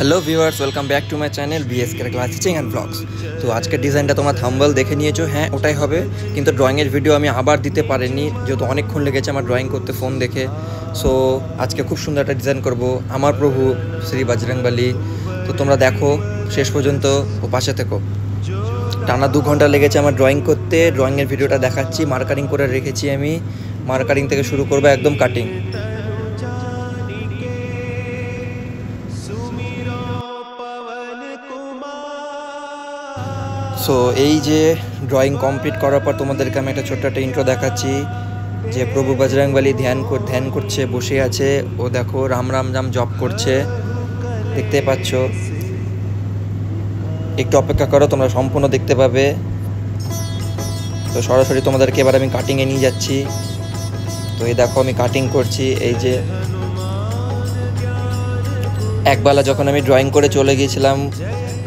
Hello viewers welcome back to my channel BSK class teaching and blogs তো আজকের ডিজাইনটা তোমরা থাম্বল দেখে নিয়েছো। হ্যাঁ ওটাই হবে। কিন্তু ড্রয়িংয়ের ভিডিও আমি আবার দিতে পারিনি, যেহেতু অনেকক্ষণ লেগেছে আমার ড্রয়িং করতে ফোন দেখে। সো আজকে খুব সুন্দর একটা ডিজাইন করব। আমার প্রভু শ্রী বজরংবলী। তো তোমরা দেখো, শেষ পর্যন্ত ও পাশে থেকো। টানা দু ঘণ্টা লেগেছে আমার ড্রয়িং করতে। ড্রয়িংয়ের ভিডিওটা দেখাচ্ছি মার্কারিং করে রেখেছি আমি। মার্কারিং থেকে শুরু করব, একদম কাটিং সো এই যে ড্রয়িং কমপ্লিট করার পর তোমাদেরকে আমি একটা ছোট্ট একটা ইন্ট্রো দেখাচ্ছি, যে প্রভু বজরংবলী ধ্যান ধ্যান করছে, বসে আছে। ও দেখো রাম রাম রাম জপ করছে। দেখতে পাচ্ছ? একটু অপেক্ষা করো, তোমরা সম্পূর্ণ দেখতে পাবে। তো সরাসরি তোমাদেরকে এবার আমি কাটিংয়ে নিয়ে যাচ্ছি। তো এই দেখো আমি কাটিং করছি, এই যে একবেলা যখন আমি ড্রয়িং করে চলে গিয়েছিলাম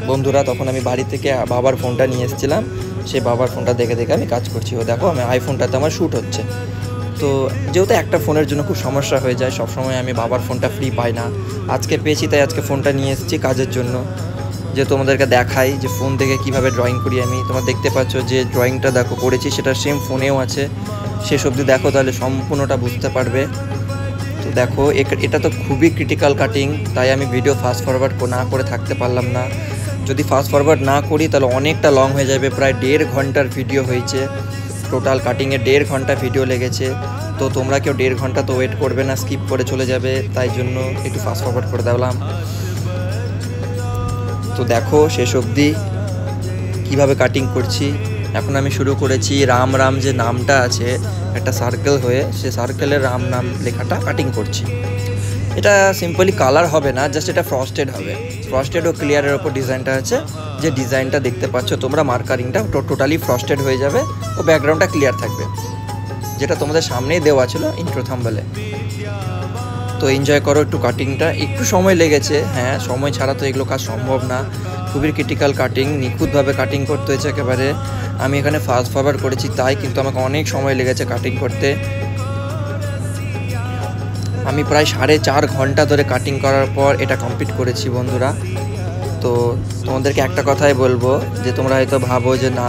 বন্ধুরা, তখন আমি বাড়ি থেকে বাবার ফোনটা নিয়ে এসেছিলাম। সে বাবার ফোনটা দেখে দেখে আমি কাজ করছি। ও দেখো, আমি আইফোনটাতে আমার শ্যুট হচ্ছে। তো যেহেতু একটা ফোনের জন্য খুব সমস্যা হয়ে যায়, সবসময় আমি বাবার ফোনটা ফ্রি পাই না। আজকে পেয়েছি, তাই আজকে ফোনটা নিয়ে এসেছি কাজের জন্য। যে তোমাদেরকে দেখাই যে ফোন থেকে কীভাবে ড্রয়িং করি আমি। তোমরা দেখতে পাচ্ছ যে ড্রয়িংটা দেখো, করেছি, সেটা সেম ফোনেও আছে। শেষ অবধি দেখো, তাহলে সম্পূর্ণটা বুঝতে পারবে। তো দেখো এটা তো খুবই ক্রিটিক্যাল কাটিং তাই আমি ভিডিও ফাস্ট ফরওয়ার্ড না করে থাকতে পারলাম না। যদি ফাস্ট ফরওয়ার্ড না করি, তাহলে অনেকটা লং হয়ে যাবে। প্রায় দেড় ঘণ্টার ভিডিও হয়েছে। টোটাল কাটিংয়ে দেড় ঘণ্টা ভিডিও লেগেছে। তো তোমরা কেউ দেড় ঘণ্টা তো ওয়েট করবে না স্কিপ করে চলে যাবে। তাই জন্য একটু ফাস্ট ফরওয়ার্ড করে দিলাম তো দেখো, শেষ অবধি কীভাবে কাটিং করছি। এখন আমি শুরু করেছি রাম রাম যে নামটা আছে, একটা সার্কেল হয়ে, সে সার্কেলের রাম নাম লেখাটা কাটিং করছি। এটা সিম্পলি কালার হবে না জাস্ট এটা ফ্রস্টেড হবে। ফ্রস্টেড ও ক্লিয়ারের ওপর ডিজাইনটা আছে। যে ডিজাইনটা দেখতে পাচ্ছ তোমরা, মার্কারিংটা টোটালি ফ্রস্টেড হয়ে যাবে ও ব্যাকগ্রাউন্ডটা ক্লিয়ার থাকবে। যেটা তোমাদের সামনেই দেওয়া ছিল ইন্ট্রো থাম্বলে তো এনজয় করো একটু কাটিংটা একটু সময় লেগেছে হ্যাঁ সময় ছাড়া তো এগুলো কাজ সম্ভব না। খুবই ক্রিটিক্যাল কাটিং নিখুঁতভাবে কাটিং করতে হয়েছে একেবারে। আমি এখানে ফাস্ট ফরওয়ার্ড করেছি তাই কিন্তু আমাকে অনেক সময় লেগেছে কাটিং করতে। আমি প্রায় সাড়ে চার ঘণ্টা ধরে কাটিং করার পর এটা কমপ্লিট করেছি বন্ধুরা। তো তোমাদেরকে একটা কথাই বলব, যে তোমরা হয়তো ভাবো যে না,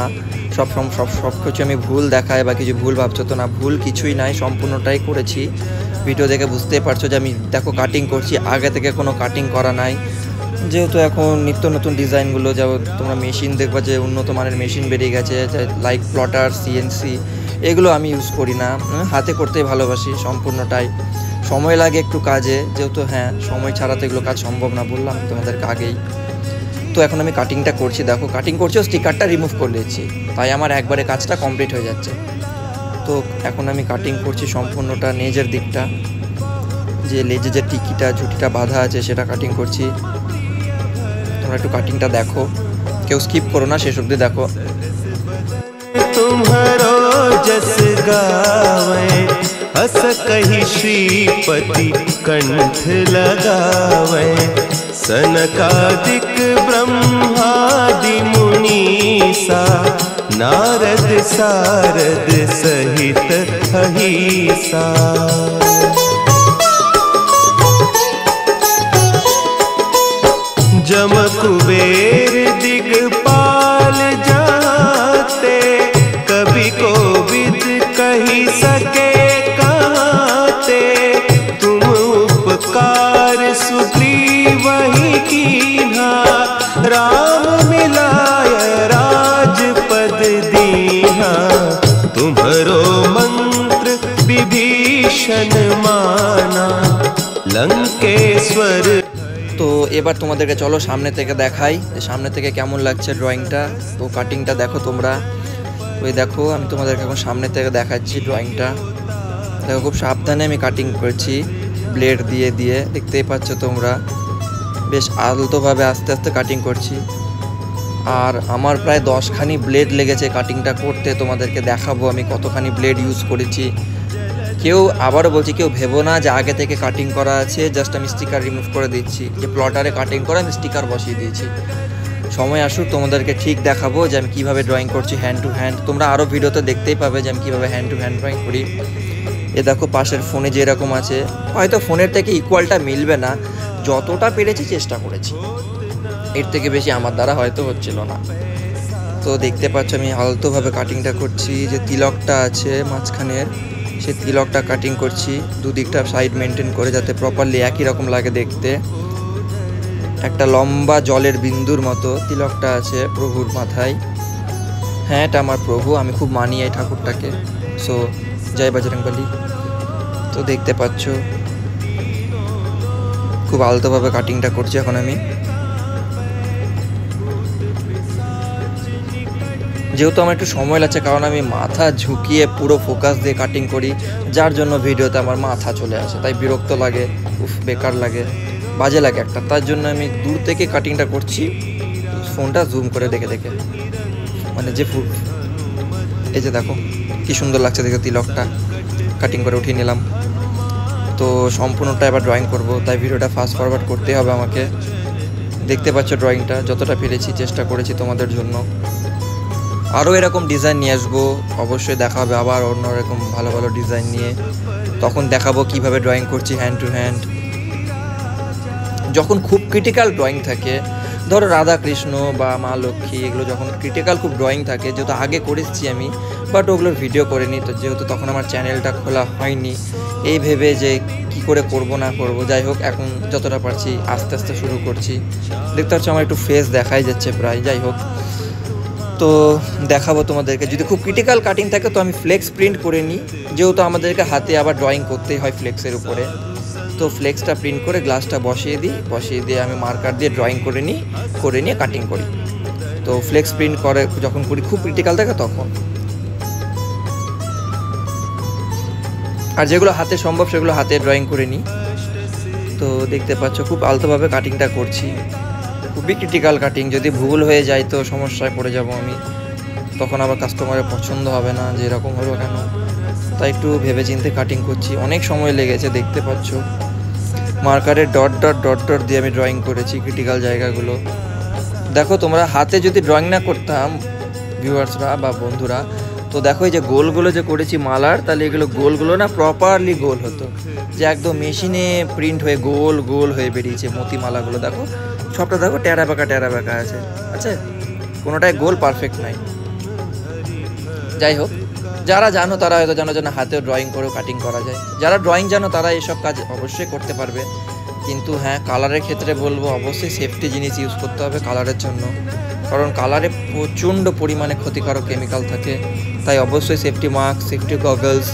সব সব সব কিছু আমি ভুল দেখাই বা কিছু ভুল ভাবছ তো না, ভুল কিছুই নাই, সম্পূর্ণটাই করেছি। ভিডিও দেখে বুঝতেই পারছ যে আমি দেখো কাটিং করছি, আগে থেকে কোনো কাটিং করা নাই। যেহেতু এখন নিত্য নতুন ডিজাইনগুলো, যা তোমরা মেশিন দেখবা যে উন্নত মানের মেশিন বেরিয়ে গেছে লাইক প্লটার সিএনসি এগুলো আমি ইউজ করি না। হাতে করতেই ভালোবাসি সম্পূর্ণটাই। সময় লাগে একটু কাজে, যেহেতু হ্যাঁ সময় ছাড়া তো এগুলো কাজ সম্ভব না বললাম তোমাদেরকে আগেই। তো এখন আমি কাটিংটা করছি, দেখো কাটিং করছি স্টিকারটা রিমুভ করে দিয়েছি। তাই আমার একবারে কাজটা কমপ্লিট হয়ে যাচ্ছে। তো এখন আমি কাটিং করছি সম্পূর্ণটা, নেজের দিকটা। যে লেজে যে টিকিটা, ঝুটিটা বাঁধা আছে, সেটা কাটিং করছি। তোমরা একটু কাটিংটা দেখো। কেউ স্কিপ করো না সেসব দিয়ে দেখো। हस कही श्रीपति कंठ लगावे। सनकादिक ब्रह्मादि मुनीसा नारद सारद सहित अहिसा। जम कुबेर বিভীষণ মানা লঙ্কেশ্বর তো এবার তোমাদেরকে চলো সামনে থেকে দেখাই যে সামনে থেকে কেমন লাগছে ড্রয়িংটা তো কাটিংটা দেখো তোমরা। ওই দেখো, আমি তোমাদেরকে এখন সামনে থেকে দেখাচ্ছি ড্রয়িংটা দেখো, খুব সাবধানে আমি কাটিং করছি ব্লেড দিয়ে দিয়ে। দেখতেই পাচ্ছ তোমরা। বেশ আলতোভাবে আস্তে আস্তে কাটিং করছি। আর আমার প্রায় দশখানি ব্লেড লেগেছে কাটিংটা করতে। তোমাদেরকে দেখাবো আমি কতখানি ব্লেড ইউজ করেছি। কেউ আবারও বলছি, কেউ ভেবো না যে আগে থেকে কাটিং করা আছে জাস্ট আমি স্টিকার রিমুভ করে দিচ্ছি। যে প্লটারে কাটিং করে আমি স্টিকার বসিয়ে দিয়েছি। সময় আসুক, তোমাদেরকে ঠিক দেখাবো যে আমি কীভাবে ড্রয়িং করছি হ্যান্ড টু হ্যান্ড তোমরা আরও ভিডিওতে দেখতেই পাবে যে আমি কীভাবে হ্যান্ড টু হ্যান্ড ড্রয়িং করি। এ দেখো, পাশের ফোনে যেরকম আছে, হয়তো ফোনের থেকে ইকুয়ালটা মিলবে না। যতটা পেরেছি চেষ্টা করেছি। এর থেকে বেশি আমার দ্বারা হয়তো হচ্ছিল না। তো দেখতে পাচ্ছ, আমি আলতোভাবে কাটিংটা করছি। যে তিলকটা আছে মাঝখানের সেই তিলকটা কাটিং করছি। দুদিকটা সাইড মেনটেন করে যাতে প্রপারলি একই রকম লাগে দেখতে। একটা লম্বা জলের বিন্দুর মতো তিলকটা আছে প্রভুর মাথায়। হ্যাঁ এটা আমার প্রভু, আমি খুব মানি এই ঠাকুরটাকে। সো জয় বজরংবলী। তো দেখতে পাচ্ছ, খুব আলতোভাবে কাটিংটা করছি এখন আমি। যেহেতু আমার একটু সময় লাগছে, কারণ আমি মাথা ঝুঁকিয়ে পুরো ফোকাস দিয়ে কাটিং করি, যার জন্য ভিডিওতে আমার মাথা চলে আসে। তাই বিরক্ত লাগে, উফ, বেকার লাগে, বাজে লাগে একটা। তার জন্য আমি দূর থেকে কাটিংটা করছি, ফোনটা জুম করে দেখে দেখে। মানে যে ফুল এই যে দেখো, কি সুন্দর লাগছে দেখে তিলকটা। কাটিং করে উঠিয়ে নিলাম। তো সম্পূর্ণটা এবার ড্রয়িং করব, তাই ভিডিওটা ফাস্ট ফরওয়ার্ড করতে হবে আমাকে। দেখতে পাচ্ছ ড্রয়িংটা যতটা পেরেছি চেষ্টা করেছি তোমাদের জন্য। আরও এরকম ডিজাইন নিয়ে আসব। অবশ্যই দেখা হবে আবার অন্য রকম ভালো ভালো ডিজাইন নিয়ে। তখন দেখাবো কীভাবে ড্রয়িং করছি হ্যান্ড টু হ্যান্ড যখন খুব ক্রিটিক্যাল ড্রয়িং থাকে, ধরো রাধা কৃষ্ণ বা মা লক্ষ্মী, এগুলো যখন ক্রিটিক্যাল খুব ড্রয়িং থাকে, যেহেতু আগে করেছি আমি বাট ওগুলোর ভিডিও করিনি, তো যেহেতু তখন আমার চ্যানেলটা খোলা হয়নি, এই ভেবে যে কি করে করব না করব, যাই হোক, এখন যতটা পারছি আস্তে আস্তে শুরু করছি। দেখতে পাচ্ছ আমার একটু ফেস দেখাই যাচ্ছে প্রায়, যাই হোক। তো দেখাবো তোমাদেরকে। যদি খুব ক্রিটিক্যাল কাটিং থাকে, তো আমি ফ্লেক্স প্রিন্ট করে নিই। যেহেতু আমাদেরকে হাতে আবার ড্রয়িং করতেই হয় ফ্লেক্সের উপরে। তো ফ্লেক্সটা প্রিন্ট করে গ্লাসটা বসিয়ে দিই। বসিয়ে দিয়ে আমি মার্কার দিয়ে ড্রয়িং করে নিই, করে নিয়ে কাটিং করি। তো ফ্লেক্স প্রিন্ট করে, যখন করি, খুব ক্রিটিক্যাল থাকে তখন। আর যেগুলো হাতে সম্ভব, সেগুলো হাতে ড্রয়িং করে নিই। তো দেখতে পাচ্ছ, খুব আলতোভাবে কাটিংটা করছি। খুবই ক্রিটিক্যাল কাটিং যদি ভুল হয়ে যায় তো সমস্যায় পড়ে যাব আমি। তখন আবার কাস্টমারের পছন্দ হবে না যে এরকম হলো কেন? তাই একটু ভেবে চিন্তে কাটিং করছি। অনেক সময় লেগেছে, দেখতে পাচ্ছ। মার্কারের ডট ডট ডট ডট দিয়ে আমি ড্রয়িং করেছি ক্রিটিক্যাল জায়গাগুলো। দেখো, তোমরা হাতে যদি ড্রয়িং না করতাম ভিউয়ার্সরা বা বন্ধুরা, তো দেখো এই যে গোলগুলো যে করেছি মালার, তাহলে এগুলো গোলগুলো না প্রপারলি গোল হতো। যে একদম মেশিনে প্রিন্ট হয়ে গোল গোল হয়ে বেরিয়েছে মতি মালাগুলো দেখো। সবটা দেখো ট্যারা বাঁকা, টেরা বাঁকা আছে। আচ্ছা কোনোটাই গোল পারফেক্ট নাই। যাই হোক যারা জানো তারা হয়তো জানো যেন হাতেও ড্রয়িং করেও কাটিং করা যায়। যারা ড্রয়িং জানো তারা এসব কাজ অবশ্যই করতে পারবে। কিন্তু হ্যাঁ কালারের ক্ষেত্রে বলব, অবশ্যই সেফটি জিনিস ইউজ করতে হবে কালারের জন্য। কারণ কালারে প্রচণ্ড পরিমাণে ক্ষতিকারক কেমিক্যাল থাকে। তাই অবশ্যই সেফটি মাস্ক সেফটি গগলস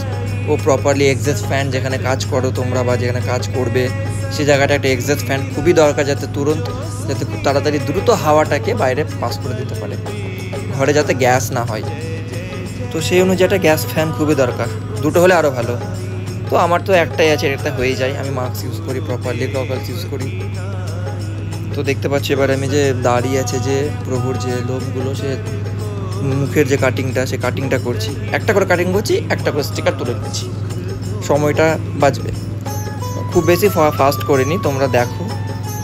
ও প্রপারলি এক্সেস ফ্যান যেখানে কাজ করো তোমরা বা যেখানে কাজ করবে। সে জায়গাটা একটা এক্সেস ফ্যান খুবই দরকার যাতে তুরন্ত, যাতে খুব তাড়াতাড়ি দ্রুত হাওয়াটাকে বাইরে পাস করে দিতে পারে। ঘরে যাতে গ্যাস না হয়। তো সেই অনুযায়ী একটা গ্যাস ফ্যান খুবই দরকার। দুটো হলে আরও ভালো। তো আমার তো একটাই আছে, একটা হয়ে যায়। আমি মাস্ক ইউজ করি প্রপারলি গগলস ইউজ করি। তো দেখতে পাচ্ছি এবার আমি যে দাঁড়িয়ে আছে যে প্রভুর যে লোমগুলো, সে মুখের যে কাটিংটা সে কাটিংটা করছি। একটা করে কাটিং করছি, একটা করে স্টিকার তুলে নিচ্ছি। সময়টা বাঁচবে। খুব বেশি ফাস্ট করিনি তোমরা দেখো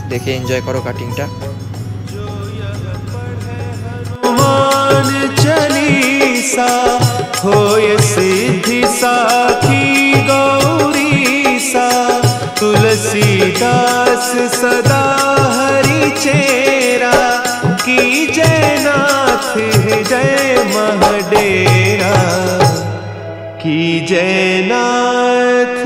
দেখে এনজয় করো কাটিংটা मान चालीसा होय सिद्धि साखी गौरी सा तुलसीदास सदा हरि चेरा की जयनाथ हृदय महडेरा की जयनाथ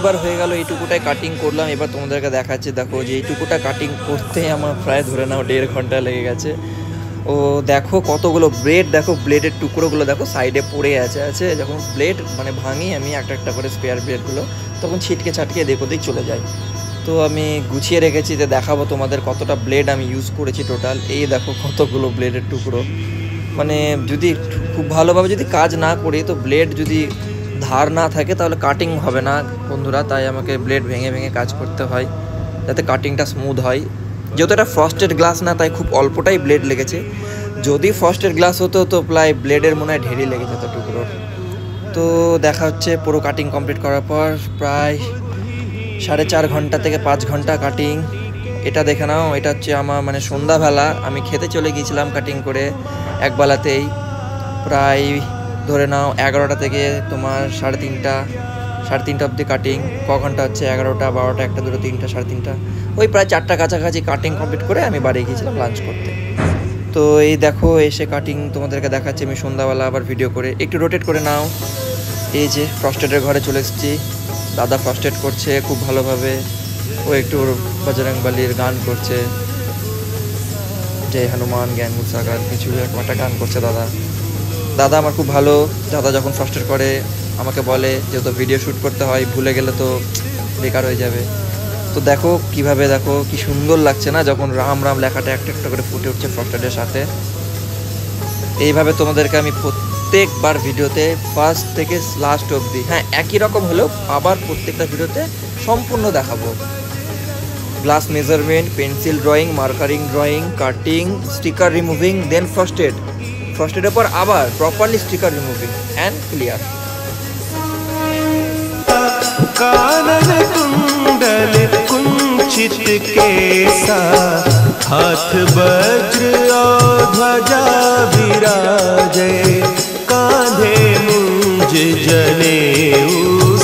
এবার হয়ে গেল, এইটুকুটাই কাটিং করলাম। এবার তোমাদেরকে দেখাচ্ছি, দেখো যে এইটুকুটা কাটিং করতে আমার প্রায় ধরে নাও দেড় ঘণ্টা লেগে গেছে। ও দেখো কতগুলো ব্লেড দেখো ব্লেডের টুকরোগুলো দেখো সাইডে পড়ে আছে আছে। যখন ব্লেড মানে ভাঙি, আমি একটা একটা করে স্পেয়ার ব্লেডগুলো তখন ছিটকে ছাটকে দেখো দিক চলে যায় তো আমি গুছিয়ে রেখেছি যে দেখাবো তোমাদের কতটা ব্লেড আমি ইউজ করেছি টোটাল এই দেখো কতগুলো ব্লেডের টুকরো। মানে যদি খুব ভালোভাবে যদি কাজ না করি, তো ব্লেড যদি ধার না থাকে, তাহলে কাটিং হবে না বন্ধুরা। তাই আমাকে ব্লেড ভেঙে ভেঙে কাজ করতে হয়, যাতে কাটিংটা স্মুথ হয়। যেহেতু এটা ফ্রস্টেড গ্লাস না, তাই খুব অল্পটাই ব্লেড লেগেছে। যদি ফার্স্টের গ্লাস হতো, তো প্রায় ব্লেডের মনে হয় ঢেরি লেগে যেত টুকরোর। তো দেখা হচ্ছে পুরো কাটিং কমপ্লিট করার পর প্রায় সাড়ে চার ঘণ্টা থেকে পাঁচ ঘণ্টা কাটিং এটা দেখে নাও, এটা হচ্ছে আমার মানে সন্ধ্যাবেলা। আমি খেতে চলে গিয়েছিলাম কাটিং করে একবেলাতেই। প্রায় ধরে নাও এগারোটা থেকে তোমার সাড়ে তিনটা সাড়ে তিনটা অবধি কাটিং ক ঘণ্টা হচ্ছে এগারোটা, বারোটা, একটা, দুটো, তিনটা, সাড়ে তিনটা। ওই প্রায় চারটা কাছাকাছি কাটিং কমপ্লিট করে আমি বাড়ি গিয়েছিলাম লাঞ্চ করতে। তো এই দেখো এসে কাটিং তোমাদেরকে দেখাচ্ছি, আমি সন্ধ্যাবেলা আবার ভিডিও করে একটু রোটেট করে নাও। এই যে ফ্রস্টেডের ঘরে চলে এসেছি। দাদা ফ্রস্টেড করছে খুব ভালোভাবে। ও একটু বজরং বালির গান করছে। জয় হনুমান জ্ঞান মুসাগার কিছু একটা গান করছে দাদা। দাদা আমার খুব ভালো। দাদা যখন ফার্স্টের করে, আমাকে বলে যেহেতু ভিডিও শ্যুট করতে হয়, ভুলে গেলে তো বেকার হয়ে যাবে। তো দেখো কীভাবে দেখো, কি সুন্দর লাগছে না যখন রাম রাম লেখাটা একটা একটা করে ফুটে উঠছে ফার্স্টের সাথে। এইভাবে তোমাদেরকে আমি প্রত্যেকবার ভিডিওতে ফার্স্ট থেকে লাস্ট অবধি হ্যাঁ একই রকম হলেও আবার প্রত্যেকটা ভিডিওতে সম্পূর্ণ দেখাবো। Glass measurement pencil drawing marking drawing cutting sticker removing then first aid first এডের পর আবার properly sticker removing and clear कानन कुंडल कुंचित केसा हाथ वज्र और ध्वजा विराजे कांधे मुंज जने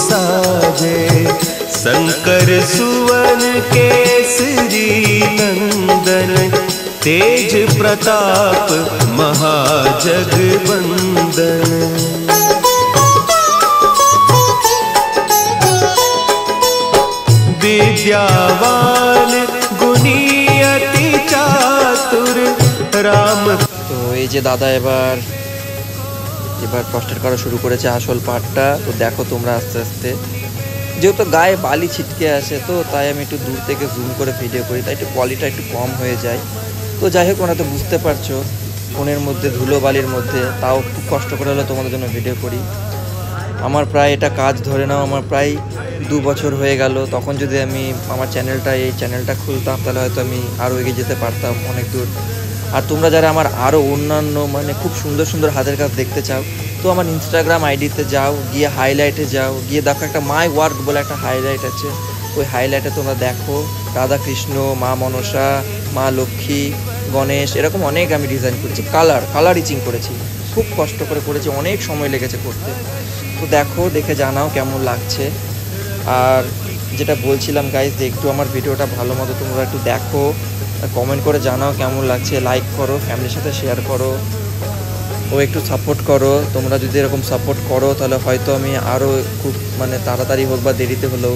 साजे शंकर सुवन केसरी नंदन तेज प्रताप महाजगबंदन विद्यावान गुणी अति चातुर राम তো এই যে দাদা এবার এবার কষ্টের করা শুরু করেছে আসল পার্টটা তো দেখো তোমরা আস্তে আস্তে যেহেতু গায়ে বালি ছিটকে আসে তো তাই আমি একটু দূর থেকে জুম করে ভিডিও করি তাই একটু কোয়ালিটিটা একটু কম হয়ে যায় তো যাই হোক ওরা তো বুঝতে পারছ, ফোনের মধ্যে ধুলো বালির মধ্যে, তাও খুব কষ্ট করে হলেও তোমাদের জন্য ভিডিও করি। আমার প্রায় এটা কাজ ধরে নাও, আমার প্রায় দু বছর হয়ে গেল। তখন যদি আমি আমার চ্যানেলটা এই চ্যানেলটা খুলতাম, তাহলে হয়তো আমি আরও এগিয়ে যেতে পারতাম অনেক দূর। আর তোমরা যারা আমার আরও অন্যান্য মানে খুব সুন্দর সুন্দর হাতের কাজ দেখতে চাও, তো আমার ইনস্টাগ্রাম আইডিতে যাও, গিয়ে হাইলাইটে যাও, গিয়ে দেখো একটা মাই ওয়ার্ক বলে একটা হাইলাইট আছে। ওই হাইলাইটে তোমরা দেখো, রাধাকৃষ্ণ, মা মনসা মা লক্ষ্মী, গণেশ, এরকম অনেক আমি ডিজাইন করেছি। কালার কালার ইচিং করেছি। খুব কষ্ট করে করেছি, অনেক সময় লেগেছে করতে। তো দেখো, দেখে জানাও কেমন লাগছে। আর যেটা বলছিলাম গাইজ যে একটু আমার ভিডিওটা ভালো মতো তোমরা একটু দেখো। কমেন্ট করে জানাও কেমন লাগছে। লাইক করো ফ্যামিলির সাথে শেয়ার করো। ও একটু সাপোর্ট করো। তোমরা যদি এরকম সাপোর্ট করো, তাহলে হয়তো আমি আরও খুব মানে তাড়াতাড়ি হোক বা দেরিতে হলেও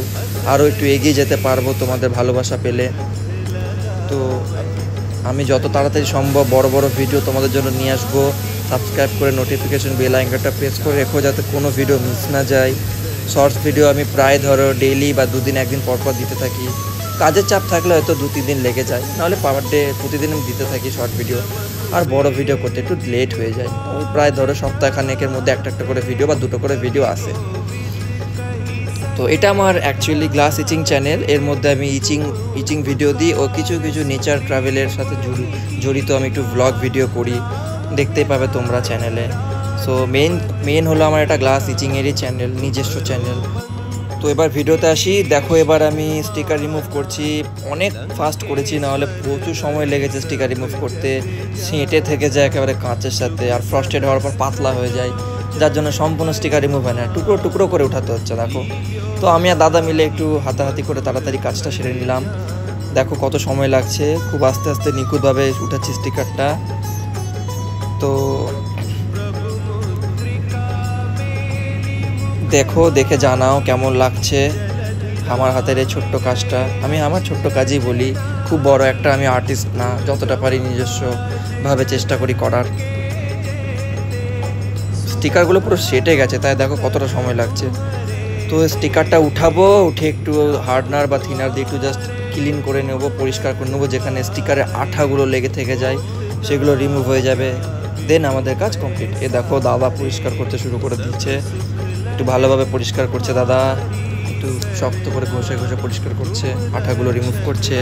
আরও একটু এগিয়ে যেতে পারব তোমাদের ভালোবাসা পেলে। তো আমি যত তাড়াতাড়ি সম্ভব বড় বড় ভিডিও তোমাদের জন্য নিয়ে আসব। সাবস্ক্রাইব করে নোটিফিকেশন বেল আইকনটা প্রেস করে রেখো যাতে কোনো ভিডিও মিস না যায়। শর্টস ভিডিও আমি প্রায় ধরো ডেইলি বা দুদিন একদিন পর পর দিতে থাকি। কাজের চাপ থাকলে হয়তো দু, তিন দিন লেগে যায়। নাহলে পাওয়ার ডে প্রতিদিন আমি দিতে থাকি শর্ট ভিডিও আর বড় ভিডিও করতে একটু লেট হয়ে যায়। প্রায় ধরো সপ্তাহখানেকের মধ্যে একটা একটা করে ভিডিও বা দুটো করে ভিডিও আসে। তো এটা আমার অ্যাকচুয়ালি গ্লাস ইচিং চ্যানেল এর মধ্যে আমি ইচিং ইচিং ভিডিও দিই ও কিছু কিছু নেচার ট্রাভেলের সাথে জড়ি- জড়িত। আমি একটু ব্লগ ভিডিও করি, দেখতেই পাবে তোমরা চ্যানেলে সো মেন মেন হলো আমার একটা গ্লাস ইচিংয়েরই চ্যানেল নিজস্ব চ্যানেল তো এবার ভিডিওতে আসি। দেখো এবার আমি স্টিকার রিমুভ করছি। অনেক ফাস্ট করেছি, নাহলে প্রচুর সময় লেগেছে স্টিকার রিমুভ করতে। সেঁটে থেকে যায় একেবারে কাঁচের সাথে, আর ফ্রস্টেড হওয়ার পর পাতলা হয়ে যায়। যার জন্য সম্পূর্ণ স্টিকার রিমুভ হয় না। টুকরো টুকরো করে উঠাতে হচ্ছে, দেখো। তো আমি আর দাদা মিলে একটু হাতাহাতি করে তাড়াতাড়ি কাজটা সেরে নিলাম। দেখো কত সময় লাগছে, খুব আস্তে আস্তে নিখুঁতভাবে উঠাচ্ছি স্টিকারটা তো দেখো, দেখে জানাও কেমন লাগছে আমার হাতের এই ছোট্ট কাজটা। আমি আমার ছোট্ট কাজই বলি, খুব বড় একটা আমি আর্টিস্ট না, যতটা পারি নিজস্বভাবে চেষ্টা করি করার। স্টিকারগুলো পুরো সেটে গেছে, তাই দেখো কতটা সময় লাগছে। তো স্টিকারটা উঠাবো, উঠে একটু হার্ডনার বা থিনার দিয়ে একটু জাস্ট ক্লিন করে নেব, পরিষ্কার করে নেব, যেখানে স্টিকারের আঠাগুলো লেগে থেকে যায়, সেগুলো রিমুভ হয়ে যাবে। দেন আমাদের কাজ কমপ্লিট এ দেখো দাদা পরিষ্কার করতে শুরু করে দিচ্ছে। একটু ভালোভাবে পরিষ্কার করছে দাদা। একটু শক্ত করে ঘষে ঘষে পরিষ্কার করছে, আঠাগুলো রিমুভ করছে।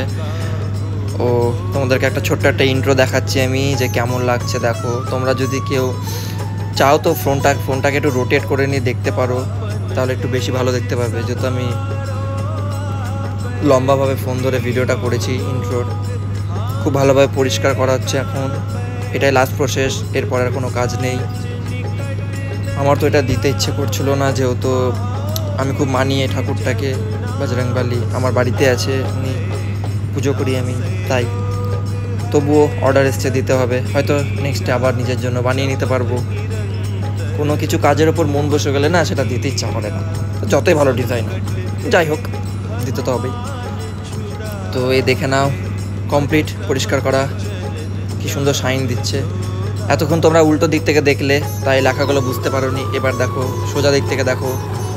ও, তোমাদেরকে একটা ছোট্ট একটা ইন্ট্রো দেখাচ্ছি আমি যে কেমন লাগছে, দেখো। তোমরা যদি কেউ চাও তো ফোনটা, ফোনটাকে একটু রোটেট করে নিয়ে দেখতে পারো। তাহলে একটু বেশি ভালো দেখতে পাবে যেহেতু আমি লম্বাভাবে ফোন ধরে ভিডিওটা করেছি ইন্ট্রোর খুব ভালোভাবে পরিষ্কার করা হচ্ছে এখন। এটাই লাস্ট প্রসেস এরপর আর কোনো কাজ নেই। আমার তো এটা দিতে ইচ্ছে করছিল না, যেহেতু আমি খুব মানি এই ঠাকুরটাকে বজরংবালি আমার বাড়িতে আছে, উনি পুজো করি আমি, তাই। তবুও অর্ডার এসছে দিতে হবে। হয়তো নেক্সটে আবার নিজের জন্য বানিয়ে নিতে পারব। কোনো কিছু কাজের ওপর মন বসে গেলে না সেটা দিতে ইচ্ছা করে না। যতই ভালো ডিজাইন যাই হোক, দিতে তো হবেই। তো এই দেখে নাও কমপ্লিট পরিষ্কার করা, কি সুন্দর শাইন দিচ্ছে। এতক্ষণ তোমরা উল্টো দিক থেকে দেখলে, তাই লেখাগুলো বুঝতে পারোনি। এবার দেখো, সোজা দিক থেকে দেখো,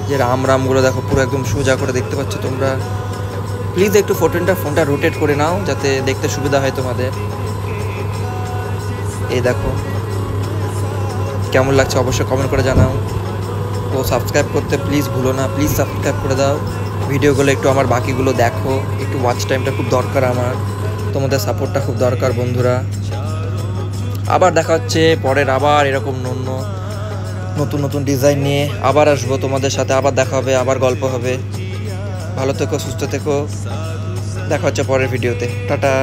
যে রাম রামগুলো দেখো, পুরো একদম সোজা করে দেখতে পাচ্ছ তোমরা। প্লিজ একটু ফোটোটা ফোনটা রোটেট করে নাও, যাতে দেখতে সুবিধা হয় তোমাদের। এই দেখো কেমন লাগছে অবশ্যই কমেন্ট করে জানাও। ও সাবস্ক্রাইব করতে প্লিজ ভুলো না প্লিজ সাবস্ক্রাইব করে দাও। ভিডিওগুলো একটু আমার বাকিগুলো দেখো, একটু ওয়াচ টাইমটা খুব দরকার আমার। তোমাদের সাপোর্টটা খুব দরকার বন্ধুরা। আবার দেখা হচ্ছে পরের আবার এরকম অন্য নতুন নতুন ডিজাইন নিয়ে আবার আসব তোমাদের সাথে, আবার দেখা হবে, আবার গল্প হবে। ভালো থেকো, সুস্থ থেকো। দেখা হচ্ছে পরের ভিডিওতে টাটা।